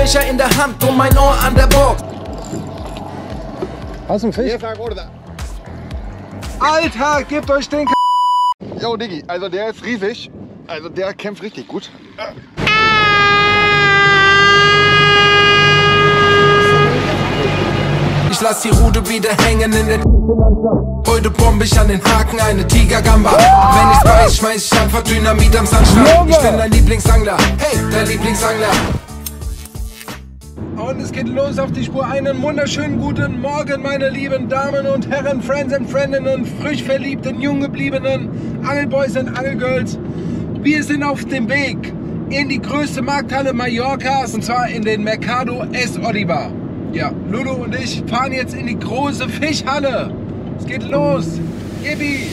Becher in der Hand und mein Ohr an der Box. Hast du einen Fisch? Alter, gebt euch den K Jo, Diggi, also der ist riesig. Also der kämpft richtig gut. Ich lass die Rude wieder hängen in der Heute bomb ich an den Haken eine Tigergamba. Wenn ich's weiß, schmeiß ich einfach Dynamit am Sandstrand. Ich bin dein Lieblingsangler. Hey, dein Lieblingsangler. Und es geht los auf die Spur. Einen wunderschönen guten Morgen, meine lieben Damen und Herren, Friends and Friendinnen, frisch verliebten, jung gebliebenen Angelboys und Angelgirls. Wir sind auf dem Weg in die größte Markthalle Mallorcas und zwar in den Mercado S. Oliver. Ja, Lulu und ich fahren jetzt in die große Fischhalle. Es geht los. Yippie!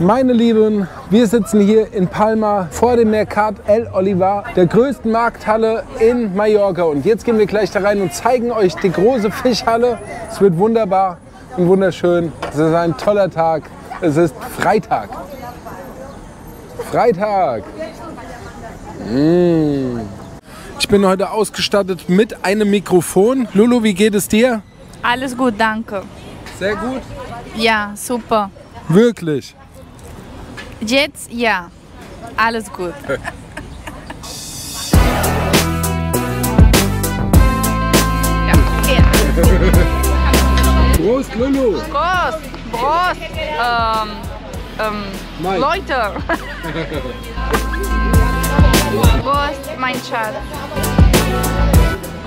Meine Lieben, wir sitzen hier in Palma vor dem Mercat El Olivar, der größten Markthalle in Mallorca. Und jetzt gehen wir gleich da rein und zeigen euch die große Fischhalle. Es wird wunderbar und wunderschön. Es ist ein toller Tag. Es ist Freitag. Freitag. Mm. Ich bin heute ausgestattet mit einem Mikrofon. Lulu, wie geht es dir? Alles gut, danke. Sehr gut. Ja, super. Wirklich. Jetzt ja, alles gut. Prost, Lulu. Prost, Prost, ähm, ähm, Mike. Leute. Prost, mein Schatz.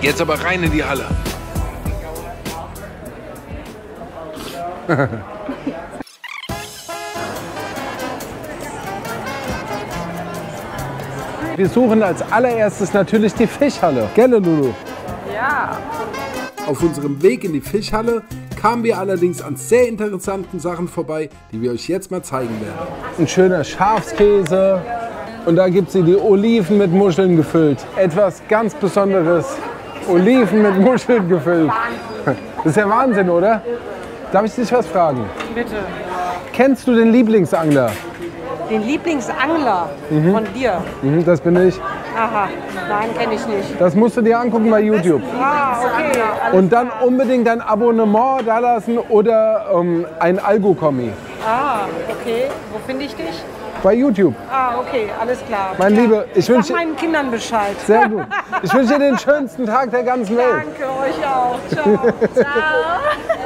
Jetzt aber rein in die Halle. Wir suchen als allererstes natürlich die Fischhalle. Gelle, Lulu? Ja. Auf unserem Weg in die Fischhalle kamen wir allerdings an sehr interessanten Sachen vorbei, die wir euch jetzt mal zeigen werden. Ein schöner Schafskäse. Und da gibt es die Oliven mit Muscheln gefüllt. Etwas ganz Besonderes. Oliven mit Muscheln gefüllt. Das ist ja Wahnsinn, oder? Darf ich dich was fragen? Bitte. Kennst du den Lieblingsangler? Den Lieblingsangler von dir. Mhm, das bin ich. Aha, nein, kenne ich nicht. Das musst du dir angucken bei YouTube. Ah, okay. Alles Und dann unbedingt ein Abonnement dalassen oder ähm, ein Algo-Kommi. Ah, okay. Wo finde ich dich? Bei YouTube. Ah, okay, alles klar. Mein Liebe, ich wünsche meinen Kindern Bescheid. sehr gut. Ich wünsche dir den schönsten Tag der ganzen Welt. Danke, euch auch. Ciao. Ciao.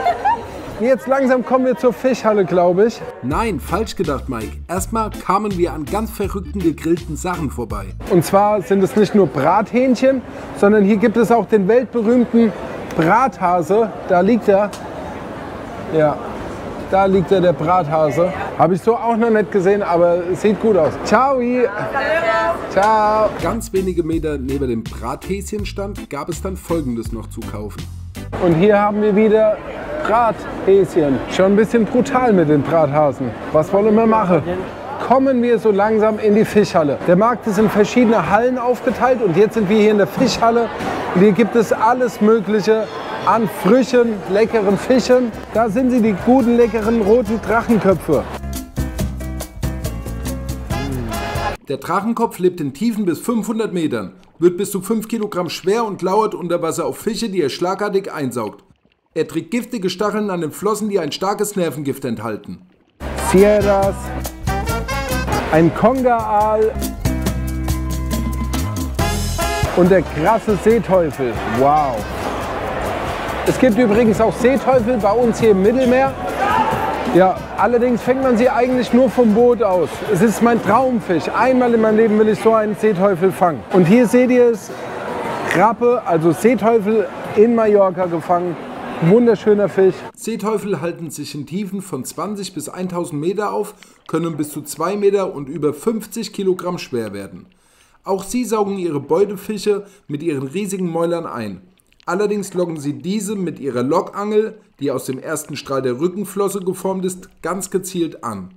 Jetzt langsam kommen wir zur Fischhalle, glaube ich. Nein, falsch gedacht, Mike. Erstmal kamen wir an ganz verrückten gegrillten Sachen vorbei. Und zwar sind es nicht nur Brathähnchen, sondern hier gibt es auch den weltberühmten Brathase. Da liegt er. Ja, da liegt er, der Brathase. Habe ich so auch noch nicht gesehen, aber sieht gut aus. Ciao. Ciao. Ganz wenige Meter neben dem Brathäschenstand gab es dann folgendes noch zu kaufen. Und hier haben wir wieder Brathäschen. Schon ein bisschen brutal mit den Brathasen. Was wollen wir machen? Kommen wir so langsam in die Fischhalle. Der Markt ist in verschiedene Hallen aufgeteilt und jetzt sind wir hier in der Fischhalle. Und hier gibt es alles Mögliche an frischen, leckeren Fischen. Da sind sie, die guten, leckeren roten Drachenköpfe. Der Drachenkopf lebt in Tiefen bis 500 Metern, wird bis zu 5 Kilogramm schwer und lauert unter Wasser auf Fische, die er schlagartig einsaugt. Er trägt giftige Stacheln an den Flossen, die ein starkes Nervengift enthalten. Sierras, ein Konga-Aal und der krasse Seeteufel. Wow. Es gibt übrigens auch Seeteufel bei uns hier im Mittelmeer. Ja, allerdings fängt man sie eigentlich nur vom Boot aus. Es ist mein Traumfisch. Einmal in meinem Leben will ich so einen Seeteufel fangen. Und hier seht ihr es, Krabbe, also Seeteufel in Mallorca gefangen. Wunderschöner Fisch. Seeteufel halten sich in Tiefen von 20 bis 1000 Meter auf, können bis zu 2 Meter und über 50 Kilogramm schwer werden. Auch sie saugen ihre Beutefische mit ihren riesigen Mäulern ein. Allerdings locken sie diese mit ihrer Lockangel, die aus dem ersten Strahl der Rückenflosse geformt ist, ganz gezielt an.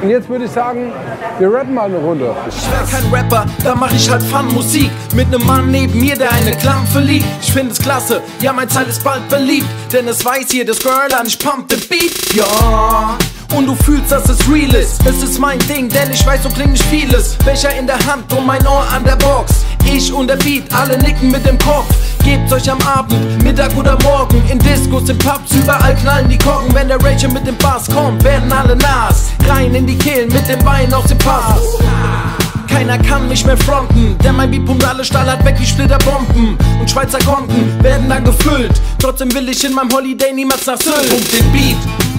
Und jetzt würde ich sagen, wir rappen mal eine Runde. Ich wär kein Rapper, da mach ich halt Fun-Musik. Mit nem Mann neben mir, der eine Klampe liebt. Ich find es klasse, ja, mein Zeit ist bald beliebt. Denn es weiß jedes Girl an, ich pump den Beat. Ja. Und du fühlst, dass es real ist. Es ist mein Ding, denn ich weiß, so klingt nicht vieles. Becher in der Hand und mein Ohr an der Box. Ich und der Beat, alle nicken mit dem Kopf. Gebt euch am Abend, Mittag oder Morgen In Discos, in Pubs, überall knallen die Korken Wenn der Rachel mit dem Bass kommt, werden alle nass Rein in die Kehlen mit dem Bein aus dem Pass keiner kann mich mehr fronten, denn mein Beat pumpt alle Stahl hat weg wie Splitterbomben. Und Schweizer Konten werden dann gefüllt. Trotzdem will ich in meinem Holiday niemals nach Sylt. Pump den Beat,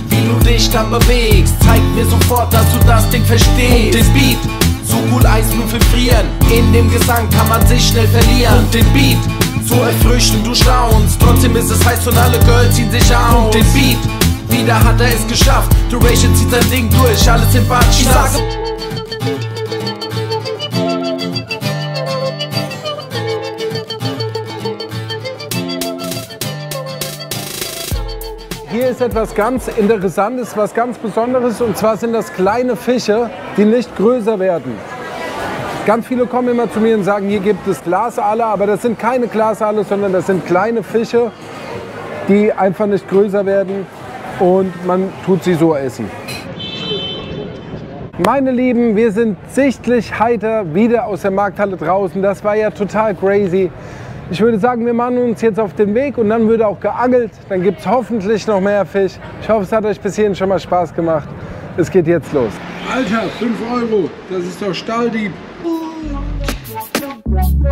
wie du dich dann bewegst. Zeig mir sofort, dass du das Ding verstehst. Pump den Beat, so cool Eiswürfel frieren. In dem Gesang kann man sich schnell verlieren. Pump den Beat, so erfrischend du staunst. Trotzdem ist es heiß und alle Girls ziehen sich aus. Pump den Beat, wieder hat er es geschafft. Duration zieht sein Ding durch, alles im Bad. Ich sage, Hier ist etwas ganz Interessantes, was ganz Besonderes. Und zwar sind das kleine Fische, die nicht größer werden. Ganz viele kommen immer zu mir und sagen, hier gibt es Glasaale, aber das sind keine Glasaale, sondern das sind kleine Fische, die einfach nicht größer werden und man tut sie so essen. Meine Lieben, wir sind sichtlich heiter wieder aus der Markthalle draußen. Das war ja total crazy. Ich würde sagen, wir machen uns jetzt auf den Weg und dann würde auch geangelt. Dann gibt es hoffentlich noch mehr Fisch. Ich hoffe, es hat euch bis hierhin schon mal Spaß gemacht. Es geht jetzt los. Alter, 5 Euro. Das ist doch Stahldieb. Dein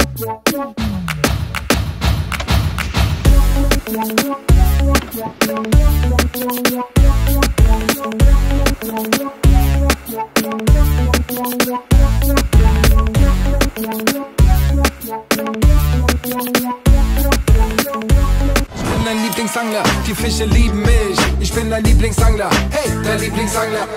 Lieblingsangler, die Fische lieben mich. Ich bin dein Lieblingsangler, hey, dein Lieblingsangler.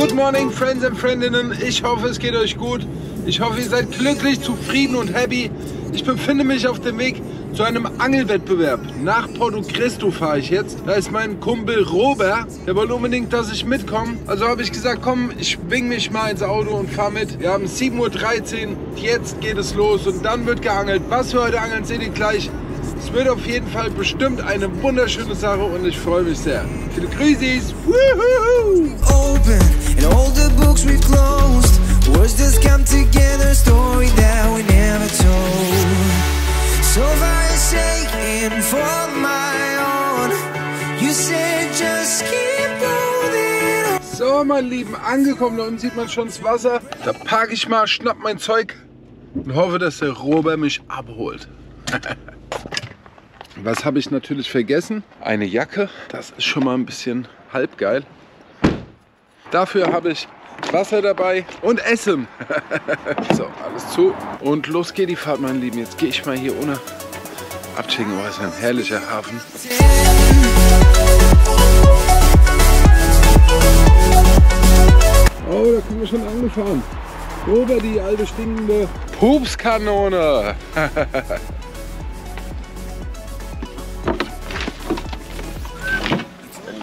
Good morning, Friends and Friendinnen. Ich hoffe, es geht euch gut. Ich hoffe, ihr seid glücklich, zufrieden und happy. Ich befinde mich auf dem Weg zu einem Angelwettbewerb. Nach Porto Cristo fahre ich jetzt. Da ist mein Kumpel Robert. Der wollte unbedingt, dass ich mitkomme. Also habe ich gesagt, komm, ich schwing mich mal ins Auto und fahre mit. Wir haben 7.13 Uhr. Jetzt geht es los und dann wird geangelt. Was wir heute angeln, seht ihr gleich. Es wird auf jeden Fall bestimmt eine wunderschöne Sache und ich freue mich sehr. Viele Grüßis. Woohoo! open meine Lieben, angekommen. Da unten sieht man schon das Wasser. Da parke ich mal, schnapp mein Zeug und hoffe, dass der Robert mich abholt. Was habe ich natürlich vergessen? Eine Jacke. Das ist schon mal ein bisschen halbgeil. Dafür habe ich Wasser dabei und Essen. so, alles zu. Und los geht die Fahrt, meine Lieben. Jetzt gehe ich mal hier ohne abchecken. Oh, ist ein herrlicher Hafen. Oh, da kommen wir schon angefahren. Robert, die alte stinkende Pupskanone.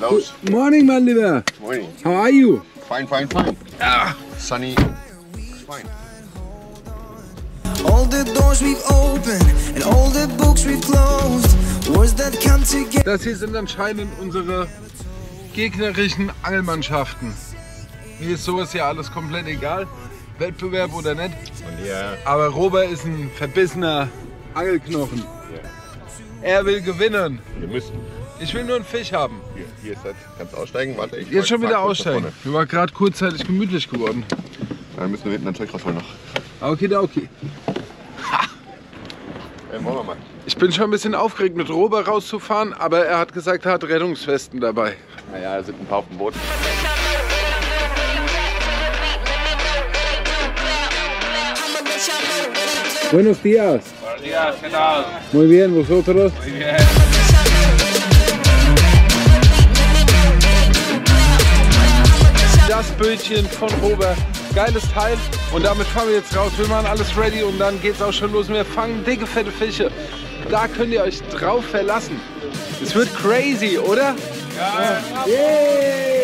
Los. Morning, mein Lieber. Morning. How are you? Fine, fine, fine. Sunny. Fine. All the doors we've opened and all the books we've closed. Words that come together. Das hier sind anscheinend unsere gegnerischen Angelmannschaften. Mir ist sowas ja alles komplett egal. Wettbewerb oder nicht. Hier, Aber Robert ist ein verbissener Angelknochen. Er will gewinnen. wir müssen. Ich will nur einen Fisch haben. Hier, hier ist das. Kannst aussteigen? Warte, ich Jetzt schon wieder aussteigen. Mir war gerade kurzzeitig gemütlich geworden. Dann müssen wir hinten ein Zeug rausholen noch. Okay, okay. Äh, wollen wir mal. Ich bin schon ein bisschen aufgeregt, mit Robert rauszufahren, aber er hat gesagt, er hat Rettungswesten dabei. Naja, da sind ein paar auf dem Boot. Buenos días. Buenos días, ¿qué tal? Muy bien, vosotros. Muy bien. Das Bötchen von Robert. Geiles Teil. Und damit fahren wir jetzt raus. Wir machen alles ready und dann geht's auch schon los. Wir fangen dicke, fette Fische. Da könnt ihr euch drauf verlassen. Es wird crazy, oder? Ja. Yeah.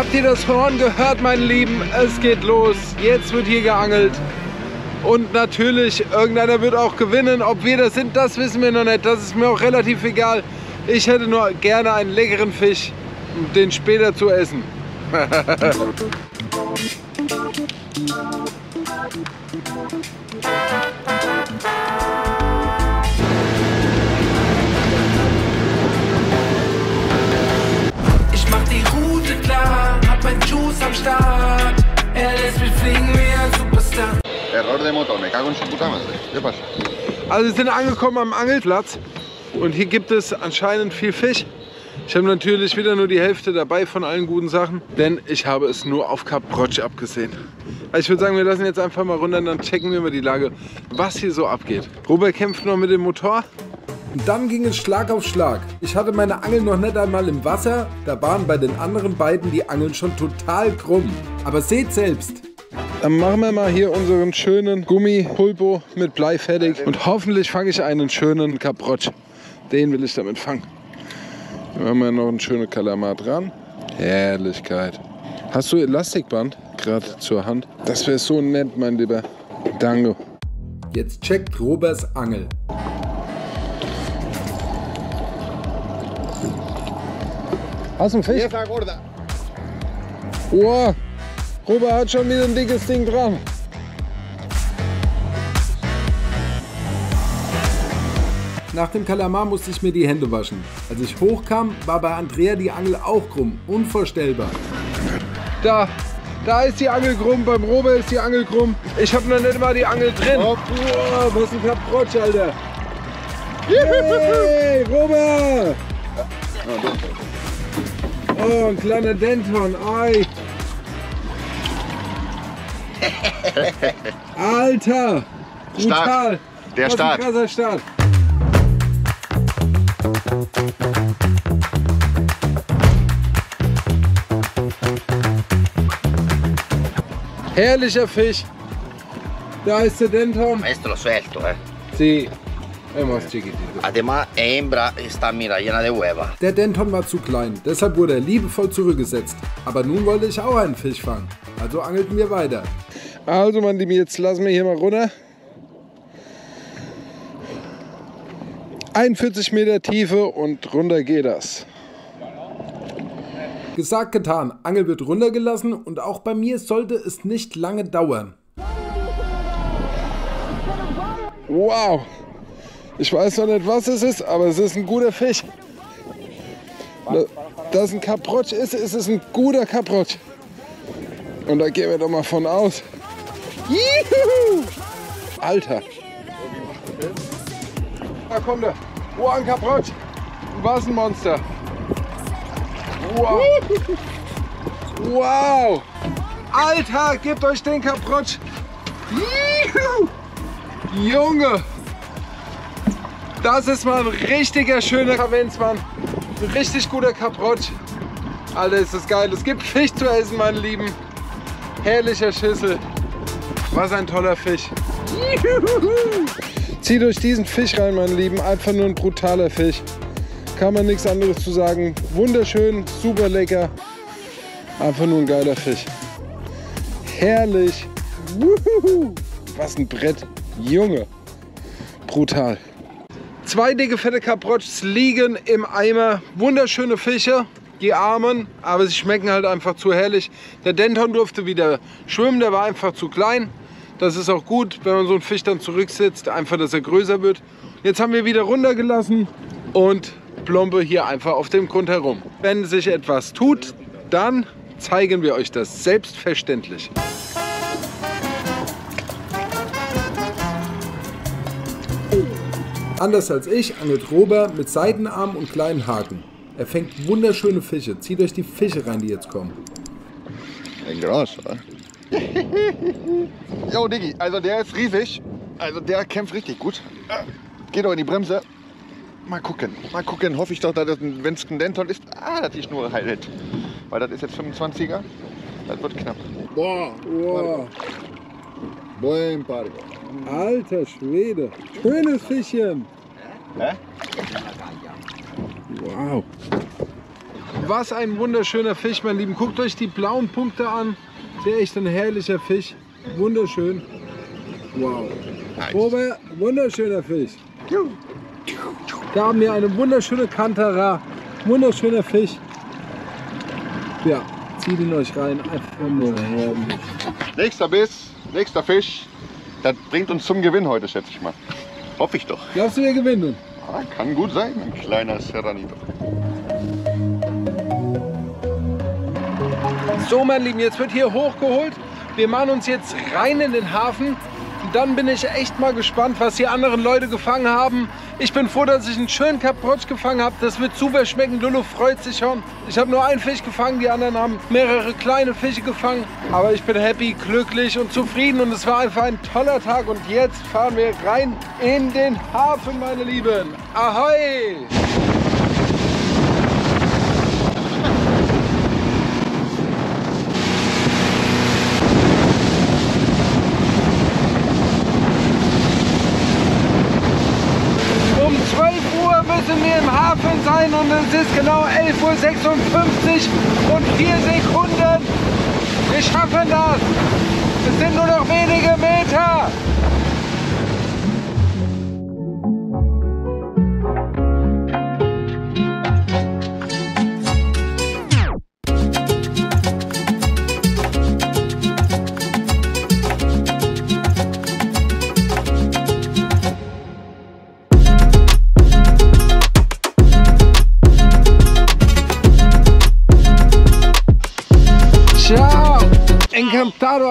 Habt ihr das Horn gehört, meine Lieben? Es geht los. Jetzt wird hier geangelt. Und natürlich, irgendeiner wird auch gewinnen. Ob wir das sind, das wissen wir noch nicht. Das ist mir auch relativ egal. Ich hätte nur gerne einen leckeren Fisch, um den später zu essen. klar, hab mein Juice am Start. Er lässt mich fliegen wie ein Superstar. Error de motor, me cago en su puta madre. ¿Qué pasa? Also wir sind angekommen am Angelplatz und hier gibt es anscheinend viel Fisch. Ich habe natürlich wieder nur die Hälfte dabei von allen guten Sachen, denn ich habe es nur auf Kap Brotsch abgesehen. Also ich würde sagen, wir lassen jetzt einfach mal runter und dann checken wir mal die Lage, was hier so abgeht. Robert kämpft noch mit dem Motor. Und dann ging es Schlag auf Schlag. Ich hatte meine Angel noch nicht einmal im Wasser, da waren bei den anderen beiden die Angeln schon total krumm. Aber seht selbst, dann machen wir mal hier unseren schönen Gummipulpo mit Blei fertig. Und hoffentlich fange ich einen schönen Kaprotsch. Den will ich damit fangen. Dann machen wir noch einen schönen Kalamar dran. Herrlichkeit. Hast du Elastikband gerade zur Hand? Das wäre so nett, mein Lieber. Danke. Jetzt checkt Roberts Angel. Hast du einen Fisch? Pieza gorda. Wow, Robert hat schon wieder ein dickes Ding dran. Nach dem Kalamar musste ich mir die Hände waschen. Als ich hochkam, war bei Andrea die Angel auch krumm. Unvorstellbar. Da, da ist die Angel krumm, beim Robert ist die Angel krumm. Ich habe noch nicht mal die Angel drin. Oh, was ein Kaprotsch, Alter. Hey, Robert! Oh, ein kleiner Denton. Ei. Alter! Brutal! Der Was Start. Ein krasser Start. Herrlicher Fisch. Da ist der Denton. Lo suelto, eh. Sí. Chiquitito. Además, hembra está, mira, llena de hueva. Der Denton war zu klein, deshalb wurde er liebevoll zurückgesetzt. Aber nun wollte ich auch einen Fisch fangen. Also angelten wir weiter. Also, mein Lieben, jetzt lassen wir hier mal runter. 41 Meter Tiefe und runter geht das. Gesagt, getan. Angel wird runtergelassen und auch bei mir sollte es nicht lange dauern. Wow! Ich weiß noch nicht, was es ist, aber es ist ein guter Fisch. Da- Dass ein Kaprotsch ist, ist es ein guter Kaprotsch. Und da gehen wir doch mal von aus. Juhu! Alter! Da kommt er. Oh, ein Kaprotsch. Was ein Monster. Wow. Wow. Alter, gebt euch den Kaprotsch. Juhu. Junge. Das ist mal ein richtiger schöner Kavenzmann. Ein richtig guter Kaprotsch. Alter, ist das geil. Es gibt Fisch zu essen, meine Lieben. Herrlicher Schüssel. Was ein toller Fisch. Juhu. Zieht euch diesen Fisch rein, meine Lieben. Einfach nur ein brutaler Fisch. Kann man nichts anderes zu sagen. Wunderschön, super lecker. Einfach nur ein geiler Fisch. Herrlich. Wuhu. Was ein Brett. Junge. Brutal. Zwei dicke fette Kaprotschs liegen im Eimer. Wunderschöne Fische. Die Armen, aber sie schmecken halt einfach zu herrlich. Der Denton durfte wieder schwimmen, der war einfach zu klein. Das ist auch gut, wenn man so einen Fisch dann zurücksetzt, einfach, dass er größer wird. Jetzt haben wir wieder runtergelassen und plombe hier einfach auf dem Grund herum. Wenn sich etwas tut, dann zeigen wir euch das selbstverständlich. Anders als ich angelt Robert mit Seitenarm und kleinen Haken. Er fängt wunderschöne Fische. Zieht euch die Fische rein, die jetzt kommen. Es grosso, ¿eh? Jo, Diggi, also der ist riesig. Also der kämpft richtig gut. Geht doch in die Bremse. Mal gucken, mal gucken. Hoffe ich doch, dass wenn es ein Denton ist, ah, dass die Schnur heilt. Weil das ist jetzt 25er. Das wird knapp. Boah, boah. Buen Pargo. Alter Schwede. Schönes Fischchen. Hä? Wow. Was ein wunderschöner Fisch, mein Lieben. Guckt euch die blauen Punkte an. Sehr echt ein herrlicher Fisch. Wunderschön. Wow. Robert, wunderschöner Fisch. Da haben wir eine wunderschöne Kantara. Wunderschöner Fisch. Ja, zieht ihn euch rein. Einfach nur herrlich. Nächster Biss, nächster Fisch. Das bringt uns zum Gewinn heute, schätze ich mal. Hoffe ich doch. Glaubst du, wir gewinnen? Ah, kann gut sein, ein kleiner Serranito. So, mein Lieben, jetzt wird hier hochgeholt. Wir machen uns jetzt rein in den Hafen. Dann bin ich echt mal gespannt, was die anderen Leute gefangen haben. Ich bin froh, dass ich einen schönen Kaprotsch gefangen habe. Das wird super schmecken. Lulu freut sich schon. Ich habe nur einen Fisch gefangen, die anderen haben mehrere kleine Fische gefangen. Aber ich bin happy, glücklich und zufrieden und es war einfach ein toller Tag. Und jetzt fahren wir rein in den Hafen, meine Lieben. Ahoi! Um 12 Uhr müssen wir im Hafen sein und es ist genau 11.56 Uhr und 4 Sekunden. Wir schaffen das.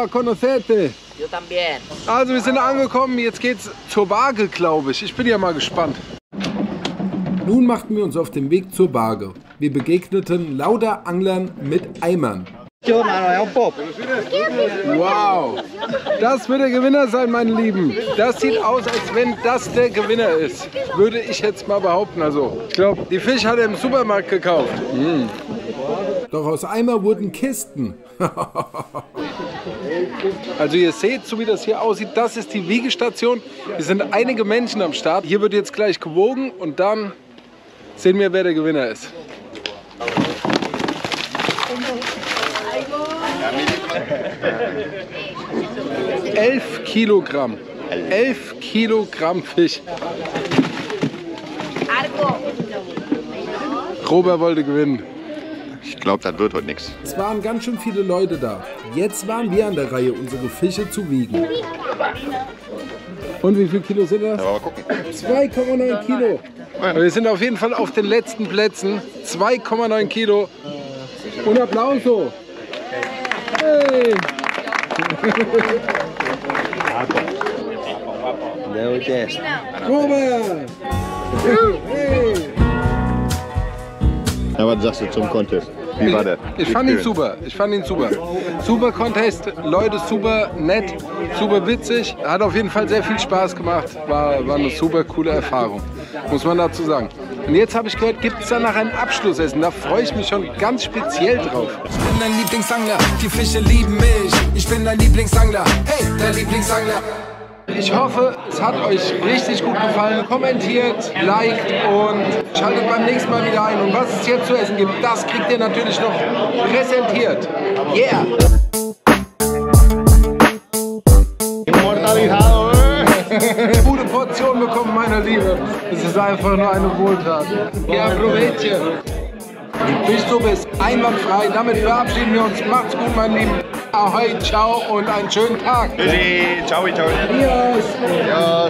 Conocerte. Yo también. Also wir sind angekommen, jetzt geht's zur Waage, glaube ich. Ich bin ja mal gespannt. Nun machten wir uns auf den Weg zur Waage. Wir begegneten lauter Anglern mit Eimern. Wow, das wird der Gewinner sein, meine Lieben. Das sieht aus, als wenn das der Gewinner ist. Würde ich jetzt mal behaupten. Also, ich glaube, die Fisch hat er im Supermarkt gekauft. Mm. Doch aus Eimer wurden Kisten. Also ihr seht, so wie das hier aussieht, das ist die Wiegestation. Hier sind einige Menschen am Start. Hier wird jetzt gleich gewogen und dann sehen wir, wer der Gewinner ist. Elf Kilogramm. Elf Kilogramm Fisch. Robert wollte gewinnen. Ich glaube, das wird heute nichts. Es waren ganz schön viele Leute da. Jetzt waren wir an der Reihe, unsere Fische zu wiegen. Und wie viel Kilo sind das? Aber mal gucken. 2,9 Kilo. Wir sind auf jeden Fall auf den letzten Plätzen. 2,9 Kilo. Und Applauso. Hey. Robert. Hey. Ja, was sagst du zum Contest? Wie war der? Ich fand ihn super. Ich fand ihn super. Super Contest, Leute super nett, super witzig. Hat auf jeden Fall sehr viel Spaß gemacht. War, war eine super coole Erfahrung, muss man dazu sagen. Und jetzt habe ich gehört, gibt es danach ein Abschlussessen. Da freue ich mich schon ganz speziell drauf. Ich bin dein Lieblingsangler, die Fische lieben mich. Ich bin dein Lieblingsangler, hey, dein Lieblingsangler. Ich hoffe, es hat euch richtig gut gefallen. Kommentiert, liked und schaltet beim nächsten Mal wieder ein. Und was es jetzt zu essen gibt, das kriegt ihr natürlich noch präsentiert. Yeah! Immortalizado, eh? Gute Portion bekommen, meine Liebe. Es ist einfach nur eine Wohltat. Ja, aproveche. Die Fischsuppe ist einwandfrei. Damit verabschieden wir uns. Macht's gut, mein Lieben. Ahoi, ciao und einen schönen Tag. Tschüssi, ciao, ciao. Adios. Ja.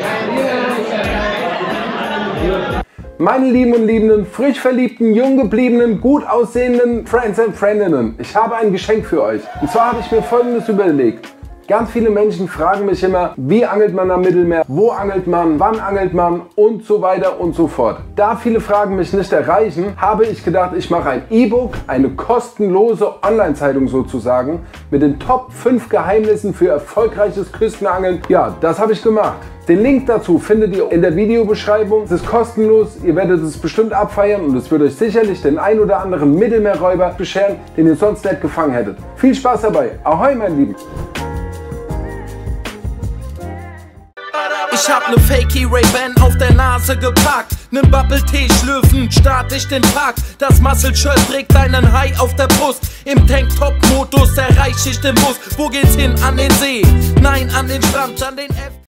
Meine lieben und liebenden, frisch verliebten, jung gebliebenen, gut aussehenden Friends and Friendinnen, ich habe ein Geschenk für euch. Und zwar habe ich mir folgendes überlegt. Ganz viele Menschen fragen mich immer, wie angelt man am Mittelmeer, wo angelt man, wann angelt man und so weiter und so fort. Da viele Fragen mich nicht erreichen, habe ich gedacht, ich mache ein E-Book, eine kostenlose Online-Zeitung sozusagen, mit den Top 5 Geheimnissen für erfolgreiches Küstenangeln. Ja, das habe ich gemacht. Den Link dazu findet ihr in der Videobeschreibung. Es ist kostenlos, ihr werdet es bestimmt abfeiern und es wird euch sicherlich den ein oder anderen Mittelmeerräuber bescheren, den ihr sonst nicht gefangen hättet. Viel Spaß dabei. Ahoi, mein Lieben. Ich hab ne Fakey Ray-Ban auf der Nase gepackt. Nen Bubble-Tee schlürfen, start ich den Park. Das Muscle-Shirt trägt einen Hai auf der Brust. Im Tanktop-Modus erreich ich den Bus. Wo geht's hin? An den See? Nein, an den Strand, an den F.